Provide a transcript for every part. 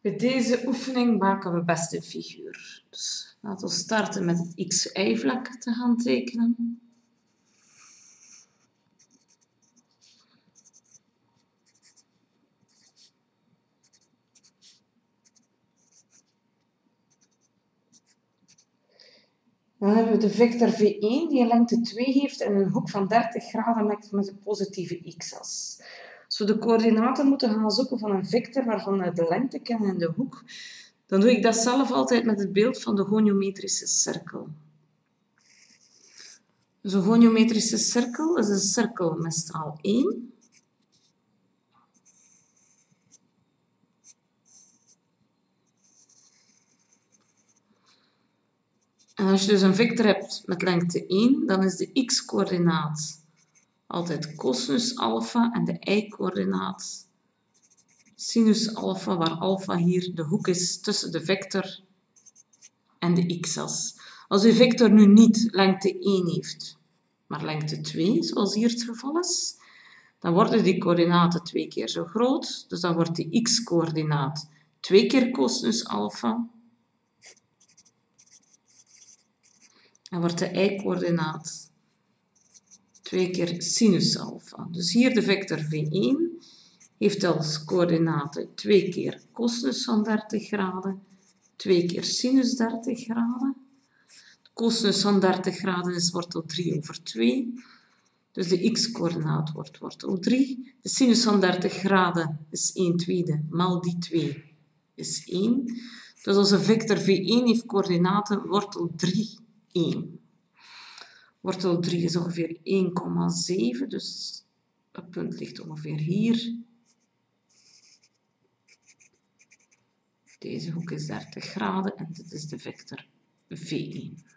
Bij deze oefening maken we best een figuur. Dus laten we starten met het x-y-vlak te gaan tekenen. Dan hebben we de vector V1 die een lengte 2 heeft en een hoek van 30 graden met een positieve x-as. We de coördinaten moeten gaan zoeken van een vector waarvan we de lengte kennen en de hoek, dan doe ik dat zelf altijd met het beeld van de goniometrische cirkel. Dus een goniometrische cirkel is een cirkel met straal 1 En als je dus een vector hebt met lengte 1, dan is de x-coördinaat altijd cosinus alpha en de y-coördinaat sinus alpha, waar alpha hier de hoek is tussen de vector en de x-as. Als uw vector nu niet lengte 1 heeft, maar lengte 2, zoals hier het geval is, dan worden die coördinaten twee keer zo groot. Dus dan wordt die x-coördinaat twee keer cosinus alpha dan wordt de y-coördinaat 2 keer sinus alpha. Dus hier de vector V1 heeft als coördinaten 2 keer cosinus van 30 graden, 2 keer sinus 30 graden. De cosinus van 30 graden is wortel 3 over 2. Dus de x-coördinaat wordt wortel 3. De sinus van 30 graden is 1 tweede, maal die 2 is 1. Dus onze vector V1 heeft coördinaten wortel 3 1. Wortel 3 is ongeveer 1,7, dus het punt ligt ongeveer hier. Deze hoek is 30 graden en dit is de vector V1.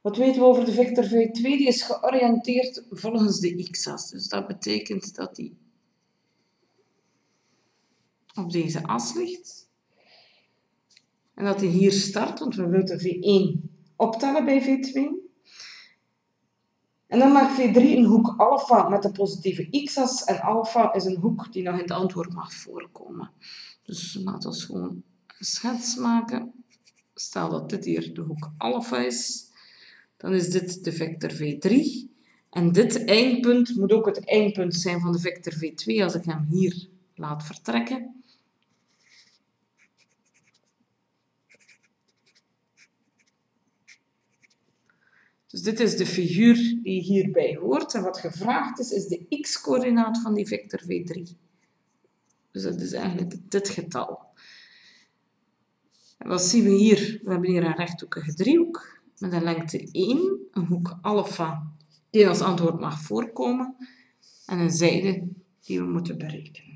Wat weten we over de vector V2? Die is georiënteerd volgens de x-as. Dus dat betekent dat die op deze as ligt. En dat hij hier start, want we willen V1 optellen bij V2. En dan maakt V3 een hoek alpha met de positieve x-as. En alpha is een hoek die nog in het antwoord mag voorkomen. Dus laten we gewoon een schets maken. Stel dat dit hier de hoek alpha is. Dan is dit de vector V3. En dit eindpunt moet ook het eindpunt zijn van de vector V2 als ik hem hier laat vertrekken. Dus dit is de figuur die hierbij hoort. En wat gevraagd is, is de x-coördinaat van die vector V3. Dus dat is eigenlijk dit getal. En wat zien we hier? We hebben hier een rechthoekige driehoek met een lengte 1, een hoek alpha die als antwoord mag voorkomen en een zijde die we moeten berekenen.